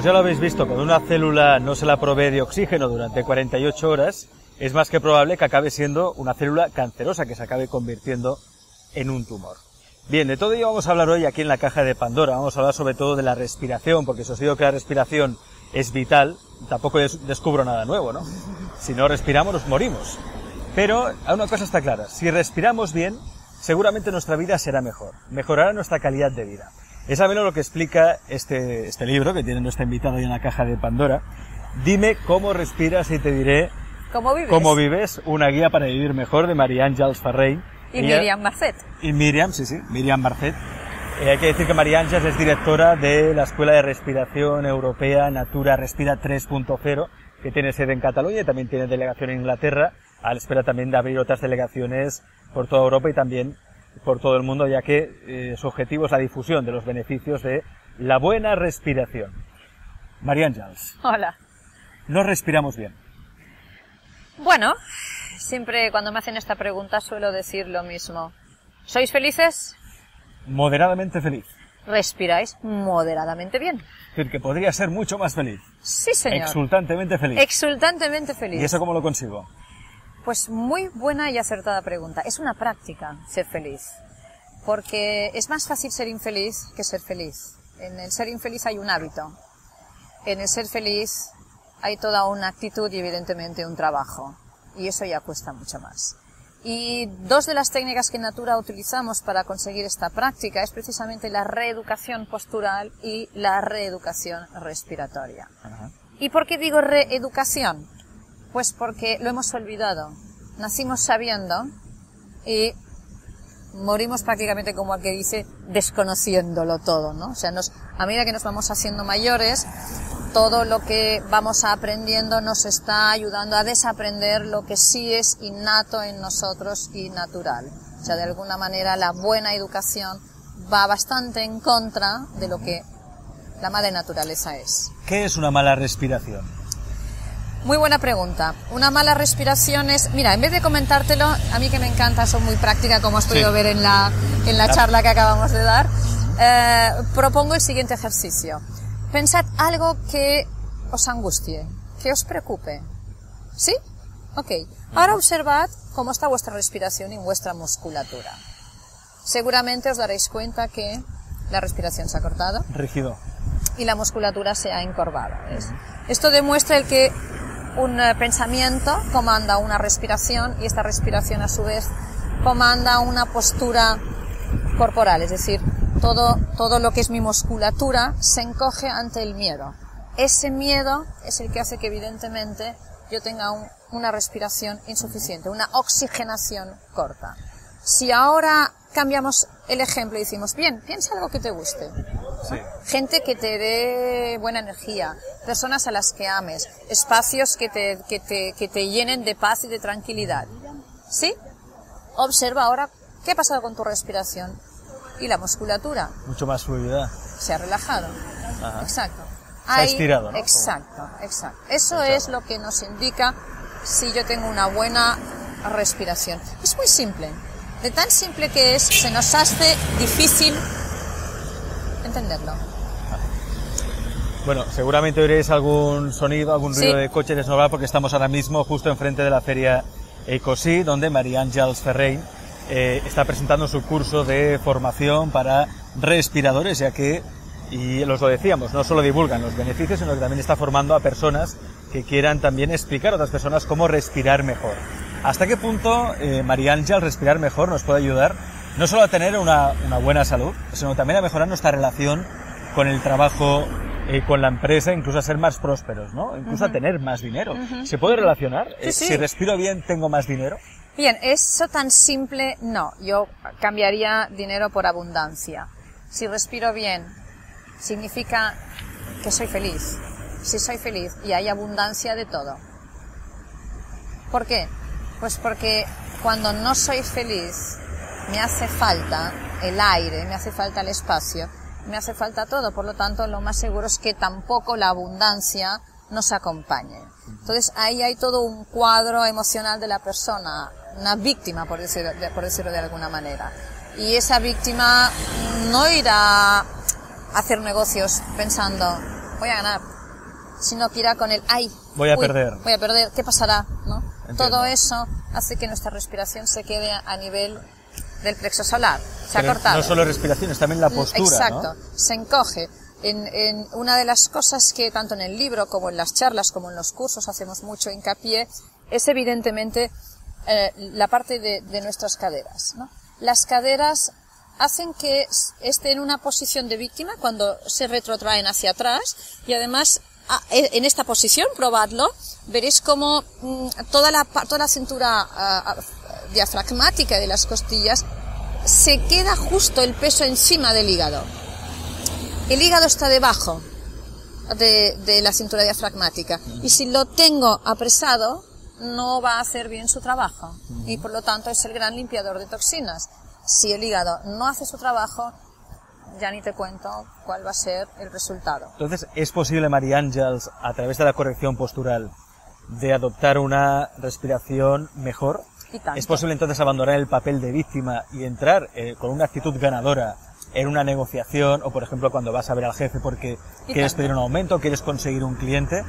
Pues ya lo habéis visto, cuando una célula no se la provee de oxígeno durante 48 horas, es más que probable que acabe siendo una célula cancerosa, que se acabe convirtiendo en un tumor. Bien, de todo ello vamos a hablar hoy aquí en la caja de Pandora. Vamos a hablar sobre todo de la respiración, porque si os digo que la respiración es vital, tampoco descubro nada nuevo, ¿no? Si no respiramos, nos morimos. Pero una cosa está clara, si respiramos bien, seguramente nuestra vida será mejor, mejorará nuestra calidad de vida. Es al menos lo que explica este, este libro que tiene nuestra invitada hoy en la caja de Pandora. Dime cómo respiras y te diré cómo vives, cómo vives una guía para vivir mejor de Marianne Giles Farrein. Y Miriam Marcet. Y Miriam, sí, sí, Miriam Marcet. Eh, hay que decir que Marianne Giles es directora de la Escuela de Respiración Europea Natura Respira 3.0, que tiene sede en Cataluña y también tiene delegación en Inglaterra, a la espera también de abrir otras delegaciones por toda Europa y también por todo el mundo, ya que eh, su objetivo es la difusión de los beneficios de la buena respiración. Marianne Giles. Hola. No respiramos bien. Bueno, siempre cuando me hacen esta pregunta suelo decir lo mismo. ¿Sois felices? Moderadamente feliz. ¿Respiráis moderadamente bien? Es decir, que podría ser mucho más feliz. Sí, señor. Exultantemente feliz. Exultantemente feliz. ¿Y eso cómo lo consigo? Pues muy buena y acertada pregunta. Es una práctica ser feliz. Porque es más fácil ser infeliz que ser feliz. En el ser infeliz hay un hábito. En el ser feliz hay toda una actitud y evidentemente un trabajo. Y eso ya cuesta mucho más. Y dos de las técnicas que en Natura utilizamos para conseguir esta práctica es precisamente la reeducación postural y la reeducación respiratoria. ¿Y por qué digo reeducación? Pues porque lo hemos olvidado. Nacimos sabiendo y morimos prácticamente como aquel que dice desconociéndolo todo, ¿no? O sea, nos, a medida que nos vamos haciendo mayores, todo lo que vamos aprendiendo nos está ayudando a desaprender lo que sí es innato en nosotros y natural. O sea, de alguna manera la buena educación va bastante en contra de lo que la madre naturaleza es. ¿Qué es una mala respiración? Muy buena pregunta. Una mala respiración es, mira, en vez de comentártelo, a mí que me encanta, son muy práctica, como has podido ver en la, en la charla que acabamos de dar, eh, propongo el siguiente ejercicio. Pensad algo que os angustie, que os preocupe. ¿Sí? Ok. Ahora observad cómo está vuestra respiración y vuestra musculatura. Seguramente os daréis cuenta que la respiración se ha cortado. Rígido. Y la musculatura se ha encorvado. Esto demuestra el que un eh, pensamiento comanda una respiración y esta respiración a su vez comanda una postura corporal, es decir, todo, todo lo que es mi musculatura se encoge ante el miedo. Ese miedo es el que hace que evidentemente yo tenga una respiración insuficiente, una oxigenación corta. Si ahora cambiamos el ejemplo y decimos, bien, piensa algo que te guste. Gente que te dé buena energía, personas a las que ames, espacios que te, que te, que te llenen de paz y de tranquilidad. ¿Sí? Observa ahora qué ha pasado con tu respiración y la musculatura. Mucho más fluidez. Se ha relajado. Exacto. Se ha estirado, ¿no? Exacto, exacto. Eso es lo que nos indica si yo tengo una buena respiración. Es muy simple. De tan simple que es, se nos hace difícil entenderlo. Bueno, seguramente oiréis algún sonido, algún ruido de coche desnormal porque estamos ahora mismo justo enfrente de la feria Ecosí, donde María Ángels Ferrein eh, está presentando su curso de formación para respiradores, ya que, y los lo decíamos, no solo divulgan los beneficios, sino que también está formando a personas que quieran también explicar a otras personas cómo respirar mejor. ¿Hasta qué punto eh, María Ángel respirar mejor nos puede ayudar no solo a tener una, una, buena salud, sino también a mejorar nuestra relación con el trabajo, eh, con la empresa, incluso a ser más prósperos, ¿no? Incluso a tener más dinero. ¿Se puede relacionar? Sí, sí. Si respiro bien, tengo más dinero. Bien, eso tan simple, no. Yo cambiaría dinero por abundancia. Si respiro bien, significa que soy feliz. Si soy feliz y hay abundancia de todo. ¿Por qué? Pues porque cuando no soy feliz, me hace falta el aire, me hace falta el espacio, me hace falta todo. Por lo tanto, lo más seguro es que tampoco la abundancia nos acompañe. Entonces ahí hay todo un cuadro emocional de la persona, una víctima, por decirlo, por decirlo de alguna manera. Y esa víctima no irá a hacer negocios pensando, voy a ganar, sino que irá con el, ay, voy a uy, perder. voy a perder, ¿qué pasará? ¿no? Entiendo. Todo eso hace que nuestra respiración se quede a nivel del plexo solar. Se ha cortado. No solo respiración, es también la postura, Exacto, ¿no? se encoge. En, en una de las cosas que tanto en el libro como en las charlas como en los cursos hacemos mucho hincapié es evidentemente eh, la parte de, de nuestras caderas. ¿no? Las caderas hacen que esté en una posición de víctima cuando se retrotraen hacia atrás y además en esta posición, probadlo, veréis como mm, toda la, toda la cintura ah, ah, diafragmática de las costillas se queda justo el peso encima del hígado. El hígado está debajo de, de la cintura diafragmática y si lo tengo apresado no va a hacer bien su trabajo y por lo tanto es el gran limpiador de toxinas. Si el hígado no hace su trabajo, ya ni te cuento cuál va a ser el resultado. Entonces, ¿es posible, María Ángels, a través de la corrección postural, de adoptar una respiración mejor? ¿Es posible entonces abandonar el papel de víctima y entrar eh, con una actitud ganadora en una negociación o, por ejemplo, cuando vas a ver al jefe porque quieres pedir un aumento, quieres conseguir un cliente?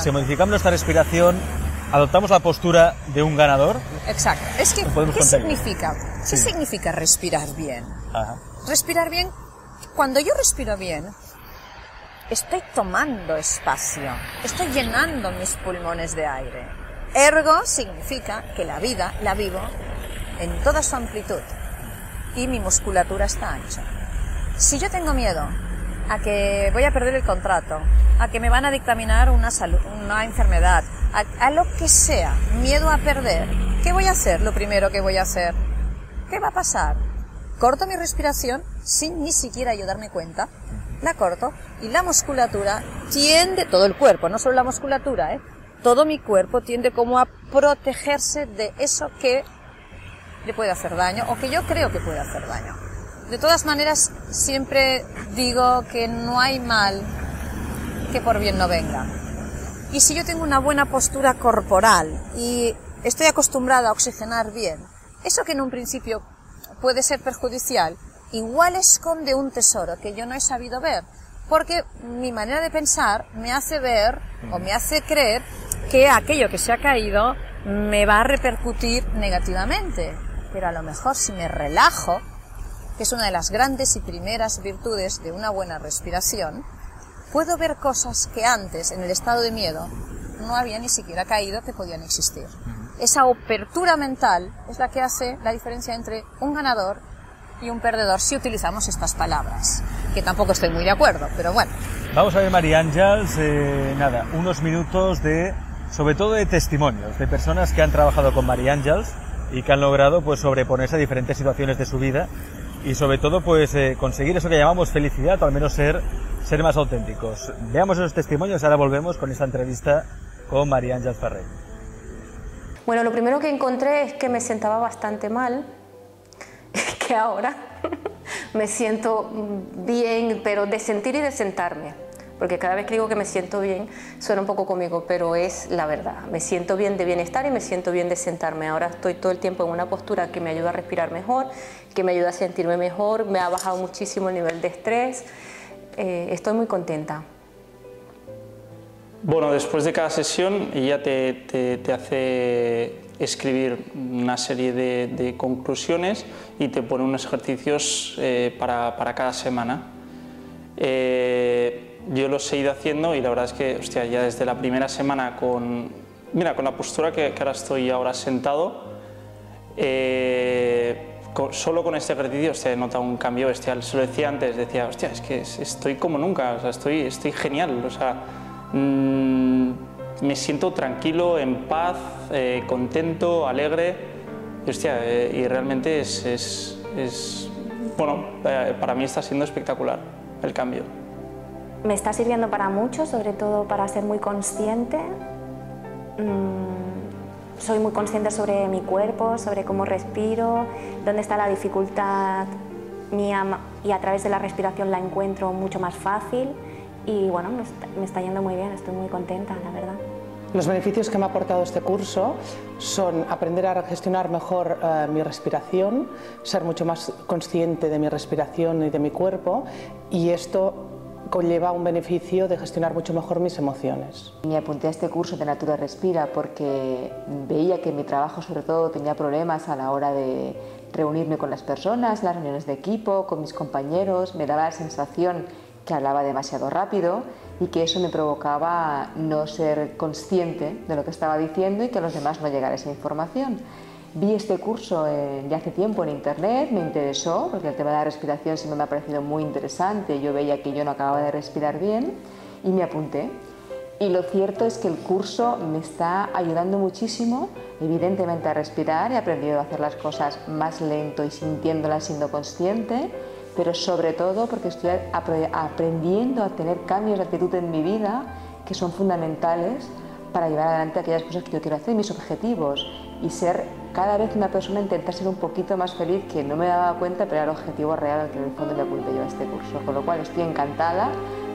Si modificamos nuestra respiración, adoptamos la postura de un ganador. Exacto. Es que, ¿qué significa? ¿Qué Sí. significa respirar bien? Ajá. Respirar bien, cuando yo respiro bien, estoy tomando espacio, estoy llenando mis pulmones de aire. Ergo significa que la vida la vivo en toda su amplitud y mi musculatura está ancha. Si yo tengo miedo a que voy a perder el contrato, a que me van a dictaminar una, salud, una enfermedad, a, a lo que sea, miedo a perder, ¿qué voy a hacer? Lo primero que voy a hacer, ¿qué va a pasar? Corto mi respiración sin ni siquiera yo darme cuenta, la corto y la musculatura tiende, todo el cuerpo, no solo la musculatura, ¿eh? todo mi cuerpo tiende como a protegerse de eso que le puede hacer daño o que yo creo que puede hacer daño. De todas maneras, siempre digo que no hay mal que por bien no venga. Y si yo tengo una buena postura corporal y estoy acostumbrada a oxigenar bien, eso que en un principio puede ser perjudicial, igual esconde un tesoro que yo no he sabido ver. Porque mi manera de pensar me hace ver o me hace creer que aquello que se ha caído me va a repercutir negativamente. Pero a lo mejor si me relajo, que es una de las grandes y primeras virtudes de una buena respiración, puedo ver cosas que antes, en el estado de miedo, no había ni siquiera caído que podían existir. Esa apertura mental es la que hace la diferencia entre un ganador y un perdedor si utilizamos estas palabras, que tampoco estoy muy de acuerdo, pero bueno. Vamos a ver, María Ángels, eh, nada, unos minutos de, sobre todo de testimonios, de personas que han trabajado con María Ángels y que han logrado pues sobreponerse a diferentes situaciones de su vida y sobre todo pues eh, conseguir eso que llamamos felicidad o al menos ser, ser más auténticos. Veamos esos testimonios, ahora volvemos con esta entrevista con María Ángels Ferrer. Bueno, lo primero que encontré es que me sentaba bastante mal, que ahora me siento bien, pero de sentir y de sentarme. Porque cada vez que digo que me siento bien, suena un poco cómico, pero es la verdad. Me siento bien de bienestar y me siento bien de sentarme. Ahora estoy todo el tiempo en una postura que me ayuda a respirar mejor, que me ayuda a sentirme mejor, me ha bajado muchísimo el nivel de estrés. Eh, estoy muy contenta. Bueno, después de cada sesión ella te, hace escribir una serie de, conclusiones y te pone unos ejercicios eh, para, para cada semana. Eh, yo los he ido haciendo y la verdad es que, hostia, ya desde la primera semana con, mira, con la postura que, ahora estoy ahora sentado, eh, solo con este ejercicio hostia, he notado un cambio bestial. Se lo decía antes, decía, hostia, es que es- estoy como nunca, o sea, estoy, estoy genial, o sea, mm, me siento tranquilo, en paz, eh, contento, alegre, y, hostia, eh, y realmente es, es- es- bueno, para mí está siendo espectacular el cambio. Me está sirviendo para mucho, sobre todo para ser muy consciente. Mm, soy muy consciente sobre mi cuerpo, sobre cómo respiro, dónde está la dificultad mía y a través de la respiración la encuentro mucho más fácil y bueno, me está, me está yendo muy bien, estoy muy contenta, la verdad. Los beneficios que me ha aportado este curso son aprender a gestionar mejor eh, mi respiración, ser mucho más consciente de mi respiración y de mi cuerpo y esto conlleva un beneficio de gestionar mucho mejor mis emociones. Me apunté a este curso de Natura Respira porque veía que mi trabajo sobre todo tenía problemas a la hora de reunirme con las personas, las reuniones de equipo, con mis compañeros, me daba la sensación que hablaba demasiado rápido y que eso me provocaba no ser consciente de lo que estaba diciendo y que a los demás no llegara esa información. Vi este curso ya hace tiempo en internet, me interesó porque el tema de la respiración siempre me ha parecido muy interesante, yo veía que yo no acababa de respirar bien y me apunté. Y lo cierto es que el curso me está ayudando muchísimo, evidentemente, a respirar, he aprendido a hacer las cosas más lento y sintiéndolas siendo consciente, pero sobre todo porque estoy aprendiendo a tener cambios de actitud en mi vida que son fundamentales para llevar adelante aquellas cosas que yo quiero hacer, mis objetivos y ser cada vez una persona intentar ser un poquito más feliz que no me daba cuenta, pero era el objetivo real al que en el fondo me apunté yo a este curso. Con lo cual estoy encantada,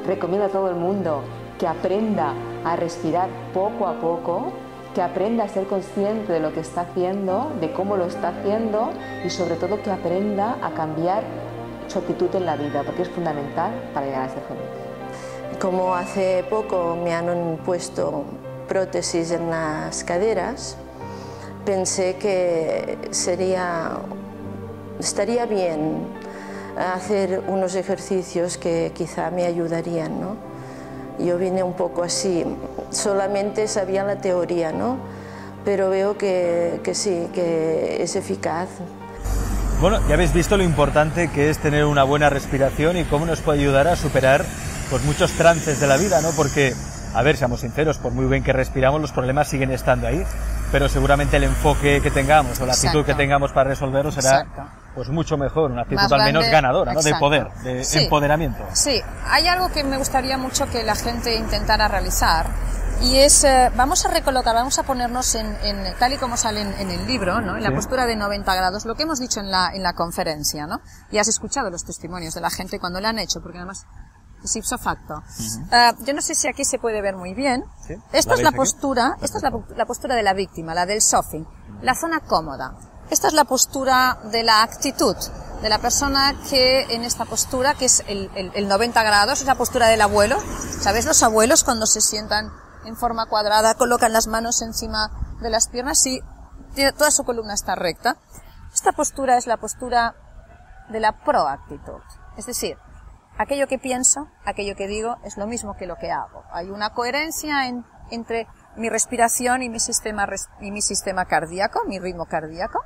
recomiendo a todo el mundo que aprenda a respirar poco a poco, que aprenda a ser consciente de lo que está haciendo, de cómo lo está haciendo y sobre todo que aprenda a cambiar su actitud en la vida, porque es fundamental para llegar a ser feliz. Como hace poco me han puesto prótesis en las caderas, pensé que sería, estaría bien hacer unos ejercicios que quizá me ayudarían. ¿no? Yo vine un poco así, solamente sabía la teoría, ¿no? pero veo que, que sí, que es eficaz. Bueno, ya habéis visto lo importante que es tener una buena respiración y cómo nos puede ayudar a superar pues, muchos trances de la vida, ¿no? Porque, a ver, seamos sinceros, por muy bien que respiramos, los problemas siguen estando ahí pero seguramente el enfoque que tengamos o la actitud que tengamos para resolverlo será pues mucho mejor, una actitud al menos ganadora, ¿no? de poder, de empoderamiento. Sí, hay algo que me gustaría mucho que la gente intentara realizar y es, eh, vamos a recolocar, vamos a ponernos en, en tal y como sale en, el libro, ¿no? en la postura de 90 grados, lo que hemos dicho en la, en la conferencia, ¿no? Y has escuchado los testimonios de la gente cuando lo han hecho, porque además ipso facto. Ah, yo no sé si aquí se puede ver muy bien. Esta es la postura, esta es la, postura de la víctima, la del sofing, la zona cómoda. Esta es la postura de la actitud, de la persona que en esta postura, que es el, el, 90 grados, es la postura del abuelo. ¿Sabes? Los abuelos cuando se sientan en forma cuadrada colocan las manos encima de las piernas y toda su columna está recta. Esta postura es la postura de la proactitud. Es decir, aquello que pienso, aquello que digo, es lo mismo que lo que hago. Hay una coherencia entre mi respiración y mi sistema, y mi sistema cardíaco, mi ritmo cardíaco,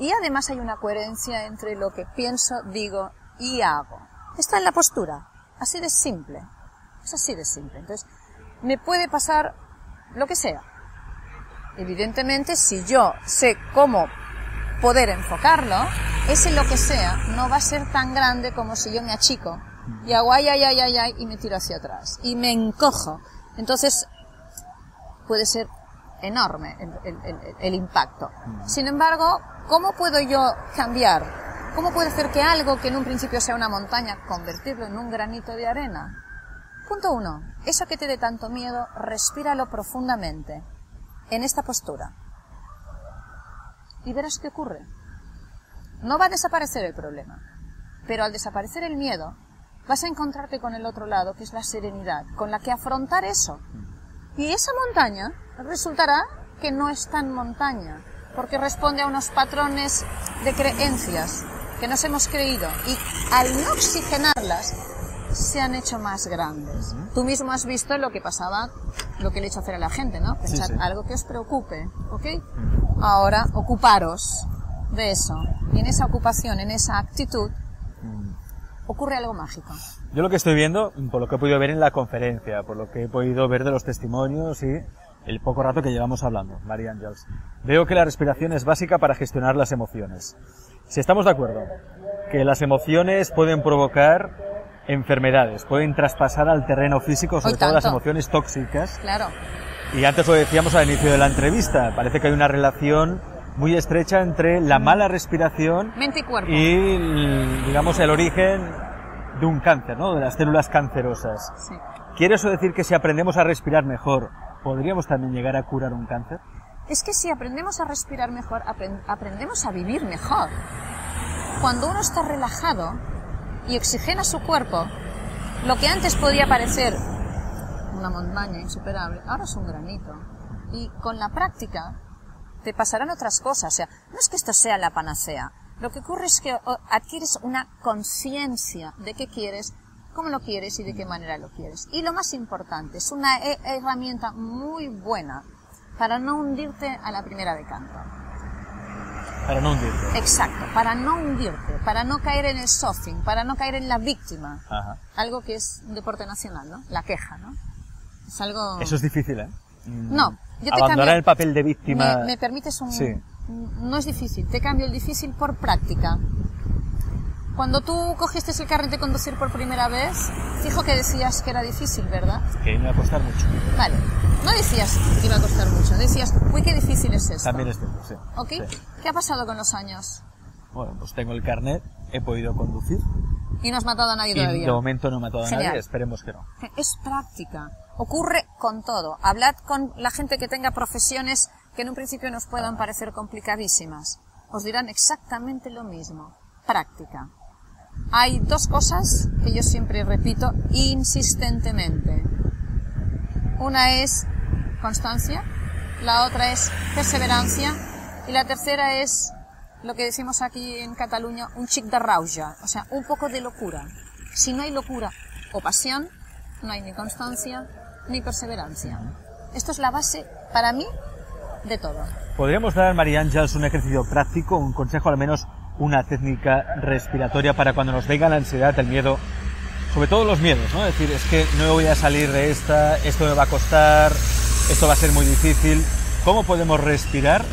y además hay una coherencia entre lo que pienso, digo y hago. Está en la postura, así de simple, es así de simple. Entonces, me puede pasar lo que sea. Evidentemente, si yo sé cómo poder enfocarlo, ese lo que sea no va a ser tan grande como si yo me achico y hago ay, ay, ay, ay, ay, y me tiro hacia atrás. Y me encojo. Entonces, puede ser enorme el, impacto. Sin embargo, ¿cómo puedo yo cambiar? ¿Cómo puedo hacer que algo que en un principio sea una montaña, convertirlo en un granito de arena? Punto uno. Eso que te dé tanto miedo, respíralo profundamente en esta postura. Y verás qué ocurre. No va a desaparecer el problema, pero al desaparecer el miedo, vas a encontrarte con el otro lado, que es la serenidad, con la que afrontar eso. Y esa montaña resultará que no es tan montaña, porque responde a unos patrones de creencias que nos hemos creído y al no oxigenarlas se han hecho más grandes. Tú mismo has visto lo que pasaba, lo que le he hecho hacer a la gente, ¿no? Pensar algo que os preocupe, ¿ok? Ahora ocuparos de eso. Y en esa ocupación, en esa actitud, ocurre algo mágico. Yo lo que estoy viendo, por lo que he podido ver en la conferencia, por lo que he podido ver de los testimonios y el poco rato que llevamos hablando, María Ángels, veo que la respiración es básica para gestionar las emociones. Si estamos de acuerdo que las emociones pueden provocar enfermedades, pueden traspasar al terreno físico, sobre todo las emociones tóxicas. Claro. Y antes lo decíamos al inicio de la entrevista, parece que hay una relación muy estrecha entre la mala respiración Mente y, cuerpo. y digamos el origen de un cáncer, ¿no? De las células cancerosas. Sí. ¿Quiere eso decir que si aprendemos a respirar mejor, podríamos también llegar a curar un cáncer? Es que si aprendemos a respirar mejor, aprendemos a vivir mejor. Cuando uno está relajado y oxigena su cuerpo, Lo que antes podía parecer una montaña insuperable, ahora es un granito. Y con la práctica te pasarán otras cosas. O sea, no es que esto sea la panacea. Lo que ocurre es que adquieres una conciencia de qué quieres, cómo lo quieres y de qué manera lo quieres. Y lo más importante, es una he- herramienta muy buena para no hundirte a la primera de canto. Para no hundirte. Exacto, para no hundirte, para no caer en el sofing, para no caer en la víctima. Ajá. Algo que es un deporte nacional, ¿no? La queja, ¿no? Es algo... Eso es difícil, ¿eh? Mm. No, yo te Abandonar cambio... el papel de víctima. ¿Me, me permites un...? Sí. No es difícil, te cambio el difícil por práctica. Cuando tú cogiste el carnet de conducir por primera vez, fijo que decías que era difícil, ¿verdad? Que me va a costar mucho. Vale, no decías que iba a costar mucho, decías, uy, qué difícil es esto. También es cierto, sí. ¿Ok? Sí. ¿Qué ha pasado con los años? Bueno, pues tengo el carnet, he podido conducir. Y no has matado a nadie Y todavía. de momento no he matado a Genial. nadie, esperemos que no. Es práctica. Ocurre con todo. Hablad con la gente que tenga profesiones que en un principio nos puedan parecer complicadísimas. Os dirán exactamente lo mismo. Práctica. Hay dos cosas que yo siempre repito insistentemente. Una es constancia, la otra es perseverancia y la tercera es lo que decimos aquí en Cataluña, un chic de rauja, o sea, un poco de locura. Si no hay locura o pasión, no hay ni constancia ni perseverancia. Esto es la base, para mí, de todo. ¿Podríamos dar, María Ángels, un ejercicio práctico, un consejo, al menos una técnica respiratoria para cuando nos venga la ansiedad, el miedo? Sobre todo los miedos, ¿no? Es decir, es que no voy a salir de esta, esto me va a costar, esto va a ser muy difícil. ¿Cómo podemos respirar,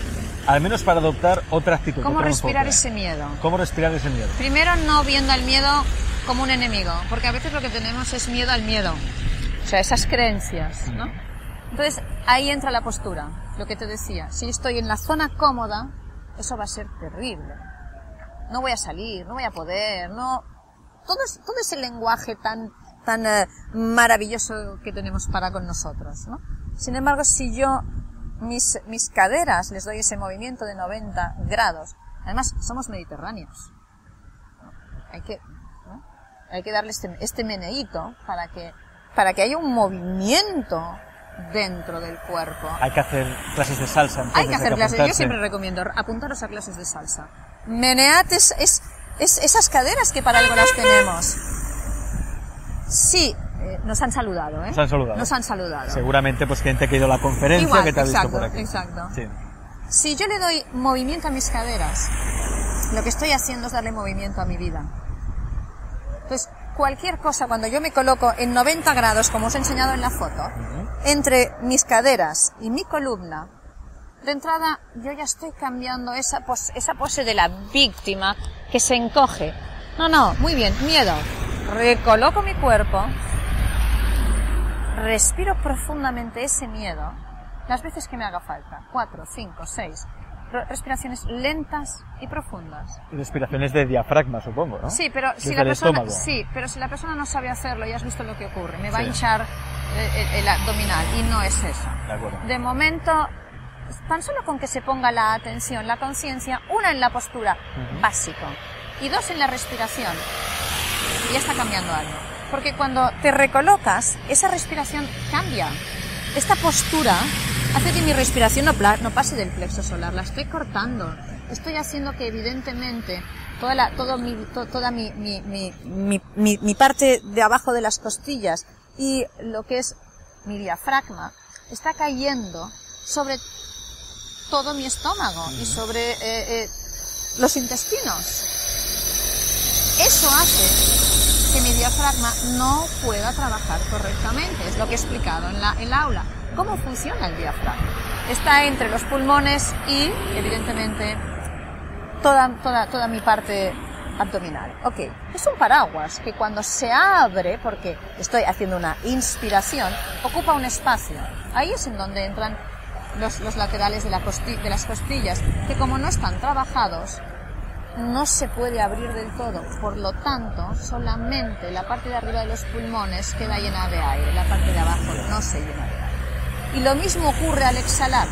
al menos para adoptar otra actitud? ¿Cómo respirar ese miedo? ¿Cómo respirar ese miedo? Primero, no viendo al miedo como un enemigo, porque a veces lo que tenemos es miedo al miedo. O sea, esas creencias, ¿no? Entonces, ahí entra la postura, lo que te decía. Si estoy en la zona cómoda, eso va a ser terrible. No voy a salir, no voy a poder, no... Todo, es- todo ese lenguaje tan, tan eh, maravilloso que tenemos para con nosotros, ¿no? Sin embargo, si yo mis, mis caderas les doy ese movimiento de 90 grados, además somos mediterráneos, hay que, ¿no? hay que darle este, este meneíto para que, para que haya un movimiento dentro del cuerpo. Hay que hacer clases de salsa. Entonces, Hay que hacer clases. Yo siempre recomiendo apuntaros a clases de salsa. Menead es, es, es esas caderas que para algo las tenemos. Sí, eh, nos han saludado, ¿eh? Nos han saludado. Nos han saludado. Seguramente pues gente que ha ido a la conferencia Igual, que te ha visto por aquí. exacto. Sí. Si yo le doy movimiento a mis caderas, lo que estoy haciendo es darle movimiento a mi vida. Entonces, cualquier cosa, cuando yo me coloco en 90 grados, como os he enseñado en la foto, entre mis caderas y mi columna, de entrada yo ya estoy cambiando esa pose, esa pose de la víctima que se encoge. No, no, muy bien, miedo. Recoloco mi cuerpo, respiro profundamente ese miedo las veces que me haga falta. Cuatro, cinco, seis. Re- Respiraciones lentas y profundas. Respiraciones de diafragma, supongo, ¿no? Sí, pero si la persona, sí, pero si la persona no sabe hacerlo, ya has visto lo que ocurre. Me va a hinchar eh, el, el abdominal y no es eso. De acuerdo. De momento, tan solo con que se ponga la atención, la conciencia, una en la postura, básico, y dos en la respiración, ya está cambiando algo. Porque cuando te recolocas, esa respiración cambia. Esta postura hace que mi respiración no, pase del plexo solar, la estoy cortando. Estoy haciendo que evidentemente toda, la, todo mi, to- toda mi, mi, mi, mi, mi- mi parte de abajo de las costillas y lo que es mi diafragma está cayendo sobre todo mi estómago y sobre eh, eh, los intestinos. Eso hace que mi diafragma no pueda trabajar correctamente. Es lo que he explicado en la, aula. ¿Cómo funciona el diafragma? Está entre los pulmones y, evidentemente, toda, toda, toda mi parte abdominal. Ok, es un paraguas que cuando se abre, porque estoy haciendo una inspiración, ocupa un espacio. Ahí es en donde entran los, los laterales de las costillas, que como no están trabajados, no se puede abrir del todo. Por lo tanto, solamente la parte de arriba de los pulmones queda llena de aire, la parte de abajo no se llena de aire. Y lo mismo ocurre al exhalar.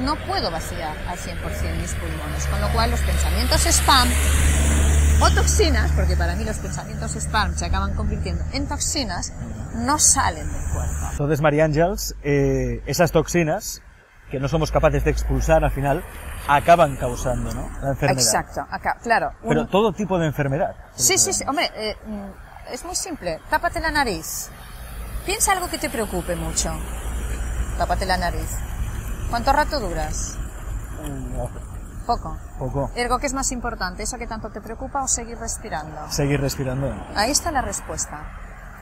No puedo vaciar al 100% mis pulmones, con lo cual los pensamientos spam o toxinas, porque para mí los pensamientos spam se acaban convirtiendo en toxinas, no salen del cuerpo. Entonces, María Ángels, eh, esas toxinas que no somos capaces de expulsar al final acaban causando ¿no? la enfermedad. Exacto, acá, claro. Pero todo tipo de enfermedad. Sí, sí, sí. Hombre, eh, mm, es muy simple. Tápate la nariz. Piensa algo que te preocupe mucho. Tápate la nariz. ¿Cuánto rato duras? Poco. Poco. Ergo, ¿qué es más importante? ¿Eso que tanto te preocupa o seguir respirando? Seguir respirando. Ahí está la respuesta.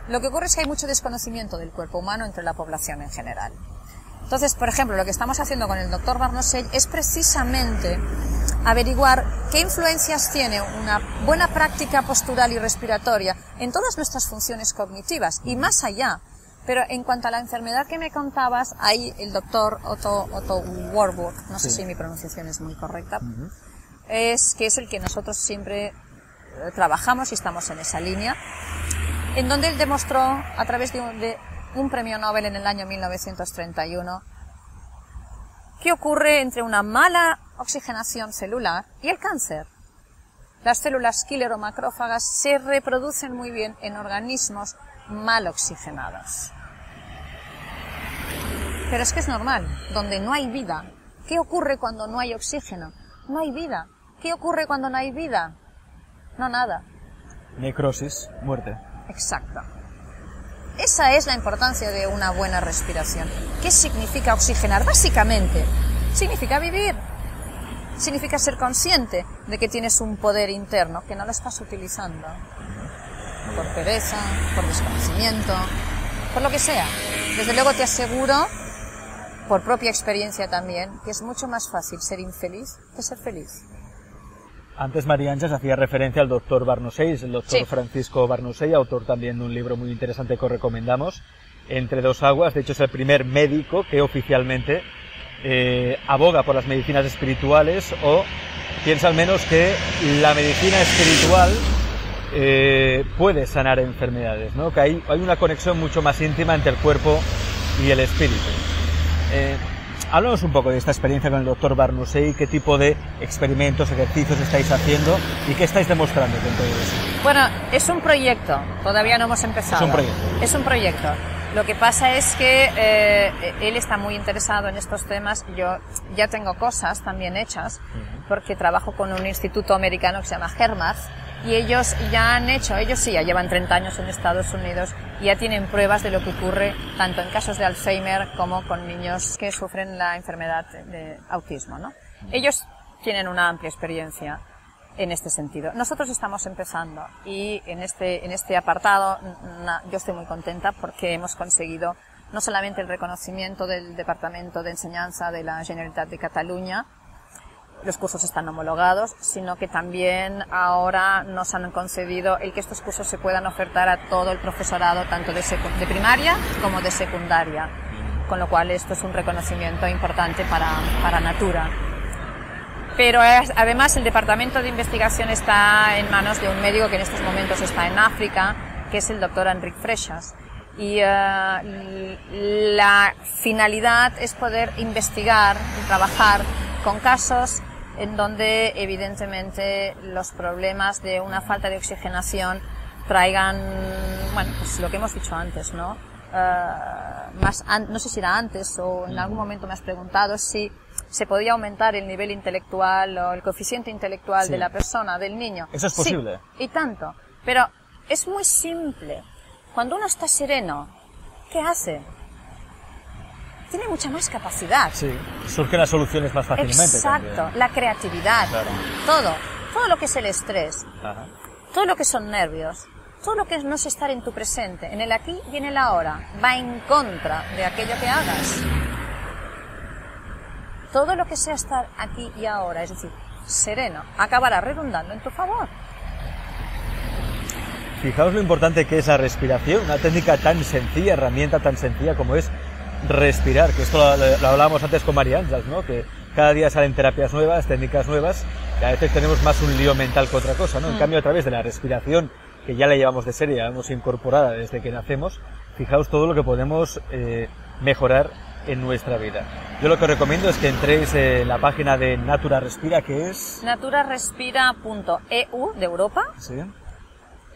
Lo que ocurre es que hay mucho desconocimiento del cuerpo humano entre la población en general. Entonces, por ejemplo, lo que estamos haciendo con el doctor Barnosell es precisamente averiguar qué influencias tiene una buena práctica postural y respiratoria en todas nuestras funciones cognitivas y más allá. Pero en cuanto a la enfermedad que me contabas, ahí el doctor Otto, Otto Warburg, no sé si mi pronunciación es muy correcta, es que es el que nosotros siempre eh, trabajamos y estamos en esa línea, en donde él demostró a través de un, de un premio Nobel en el año 1931 qué ocurre entre una mala oxigenación celular y el cáncer. Las células killer o macrófagas se reproducen muy bien en organismos mal oxigenados. Pero es que es normal, donde no hay vida. ¿Qué ocurre cuando no hay oxígeno? No hay vida. ¿Qué ocurre cuando no hay vida? No nada. Necrosis, muerte. Exacto. Esa es la importancia de una buena respiración. ¿Qué significa oxigenar? Básicamente, significa vivir. Significa ser consciente de que tienes un poder interno que no lo estás utilizando. Por pereza, por desconocimiento, por lo que sea. Desde luego te aseguro, por propia experiencia también, que es mucho más fácil ser infeliz que ser feliz. Antes María Ángeles hacía referencia al doctor Barnosell, el doctor Sí. Francisco Barnosell, autor también de un libro muy interesante que os recomendamos, Entre dos aguas. De hecho, es el primer médico que oficialmente eh, aboga por las medicinas espirituales o piensa al menos que la medicina espiritual eh, puede sanar enfermedades, ¿no? Que hay, hay una conexión mucho más íntima entre el cuerpo y el espíritu. Eh, Háblanos un poco de esta experiencia con el doctor Barnusey, qué tipo de experimentos, ejercicios estáis haciendo y qué estáis demostrando con todo eso. Bueno, es un proyecto, todavía no hemos empezado. Es un proyecto. Es un proyecto. Lo que pasa es que eh, él está muy interesado en estos temas. Yo ya tengo cosas también hechas, porque trabajo con un instituto americano que se llama HERMAT, y ellos ya han hecho, ellos sí, ya llevan 30 años en Estados Unidos, y ya tienen pruebas de lo que ocurre tanto en casos de Alzheimer como con niños que sufren la enfermedad de autismo, ¿no? Ellos tienen una amplia experiencia en este sentido. Nosotros estamos empezando y en este, en este apartado na- yo estoy muy contenta porque hemos conseguido no solamente el reconocimiento del Departamento de Enseñanza de la Generalitat de Cataluña, los cursos están homologados, sino que también ahora nos han concedido el que estos cursos se puedan ofertar a todo el profesorado, tanto de, de primaria como de secundaria, con lo cual esto es un reconocimiento importante para, para Natura. Pero es- además el departamento de investigación está en manos de un médico que en estos momentos está en África, que es el doctor Enrique Freixas. Y l- la finalidad es poder investigar y trabajar con casos en donde evidentemente los problemas de una falta de oxigenación traigan, bueno, pues lo que hemos dicho antes, ¿no? Eh, más an- no sé si era antes o en algún momento me has preguntado si se podía aumentar el nivel intelectual o el coeficiente intelectual Sí. de la persona, del niño. ¿Eso es Sí, posible? y tanto. Pero es muy simple. Cuando uno está sereno, ¿qué hace? Tiene mucha más capacidad. Sí, surgen las soluciones más fácilmente. Exacto, también. la creatividad, Claro. todo, todo lo que es el estrés, Ajá. todo lo que son nervios, todo lo que no es estar en tu presente, en el aquí y en el ahora, va en contra de aquello que hagas. Todo lo que sea estar aquí y ahora, es decir, sereno, acabará redundando en tu favor. Fijaos lo importante que es la respiración, una técnica tan sencilla, herramienta tan sencilla como es respirar, que esto lo, lo hablábamos antes con María Ángeles, ¿no? Que cada día salen terapias nuevas, técnicas nuevas, y a veces tenemos más un lío mental que otra cosa, ¿no? En cambio, a través de la respiración, que ya la llevamos de serie, ya la hemos incorporada desde que nacemos, fijaos todo lo que podemos eh, mejorar en nuestra vida. Yo lo que recomiendo es que entréis en la página de Natura Respira, que es... naturarespira.eu de Europa. ¿Sí?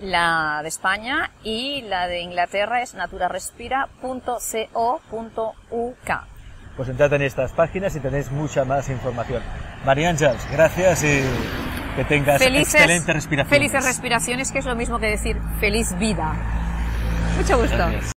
La de España y la de Inglaterra es naturarespira.co.uk. Pues entrad en estas páginas y tenéis mucha más información. María Ángeles, gracias y que tengas Felices, excelente respiración. Felices respiraciones, que es lo mismo que decir feliz vida. Mucho gusto. Gracias.